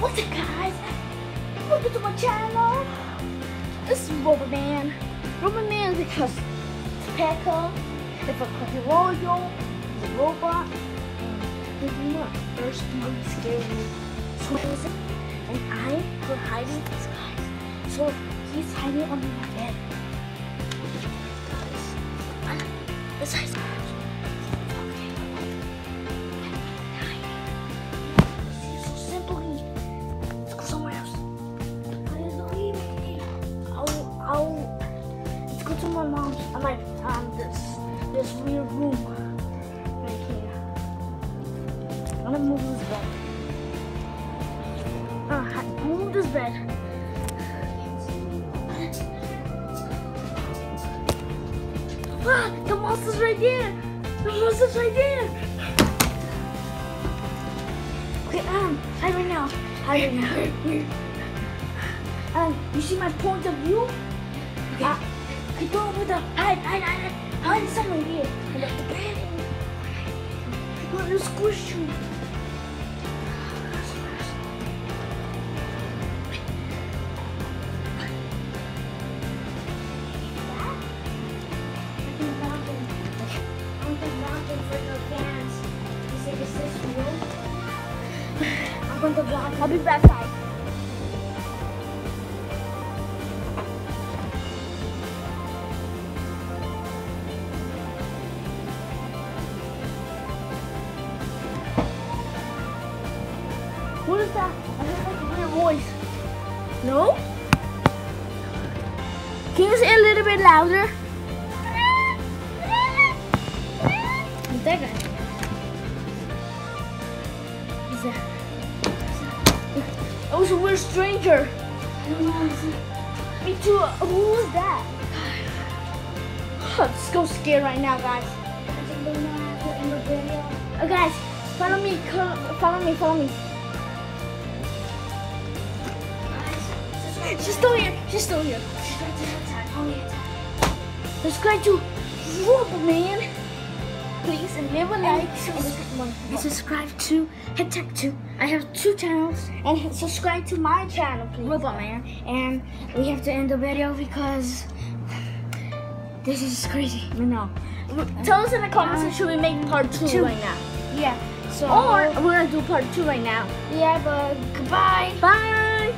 What's up guys? Welcome to my channel. This is Robot Man. Robot Man because it's Pekka, it's a Cookie Royal, it's a robot, and this is my first movie scary So and I were hiding this guy. So he's hiding under my bed. Let's go to mom's, uh, my, um, this, this weird room right here. I'm gonna move this bed. Uh, move this bed. Ah, the monster's right there. The monster's right there. Okay, um, hide right now. Hide right now. Um, you see my point of view? Okay. Uh, okay, go over the hide, hide, hide, hide. Somewhere here. Hide up the bed. We're gonna squish you. To. I'll be back, guys. What is that? I heard like a weird voice. No? Can you say a little bit louder? Who's that guy? Who's that? Oh, it's a weird stranger. Me too. Who was that? I'm so scared right now, guys. Uh, guys, follow me, follow me, follow me. She's still here. She's still here. Subscribe to Robot Man. Please and leave a like and subscribe to Head Tech 2. I have two channels and subscribe to my channel, please. Robot Man. And we have to end the video because this is crazy. I know. Tell us in the comments if should we make part two, Two. right now. Yeah. So Or we're gonna do part two right now. yeah, but goodbye. Bye.